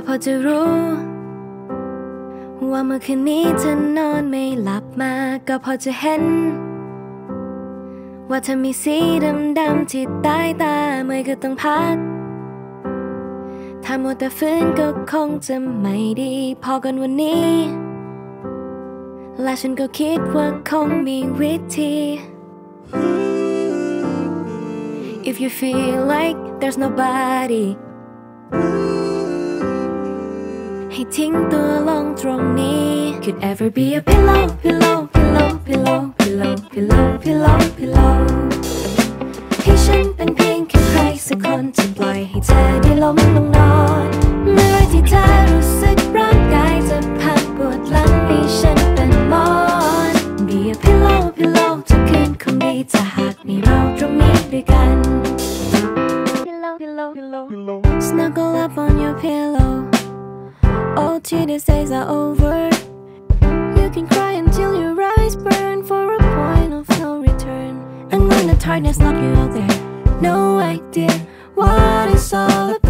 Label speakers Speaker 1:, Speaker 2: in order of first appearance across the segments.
Speaker 1: ็พอจะรู้ ว่าเมื่อคืนนี้เธอนอนไม่หลับมา ก็พอจะเห็น ว่าเธอมีสีดำดำที่ใต้ตาเมื่อก็ต้องพัก ถ้าหมดแต่ฟื้นก็คงจะไม่ดี พอกันวันนี้ และฉันก็คิดว่าคงมีวิธี If you feel like there's nobody ให้ทิ้งตัวลงตรงนี้ Could ever be a pillow pillow pillow pillow pillow pillow pillow pillow
Speaker 2: ให้ฉันเป็นเพียงแค่ใครสักคนจะปล่อยให้เธอได้ล้มลงนอน เมื่อที่เธอรู้สึกร่างกายจะพักปวดหลังให้ฉันเป็นมอน Be a pillow pillow ทุกคืนคงดีจะหากมีเราตรงนี้ด้วยกัน pillow pillow pillow Snuggle up on your pillow All tedious days are over You can cry until your eyes burn For a point of no return And when the tiredness knocks you out there No idea what it's all about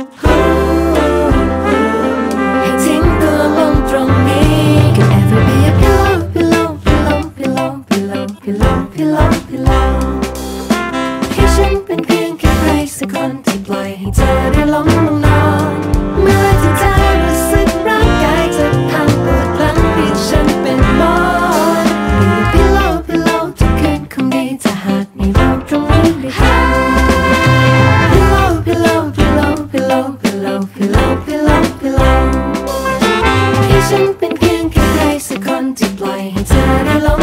Speaker 2: Turn and alone.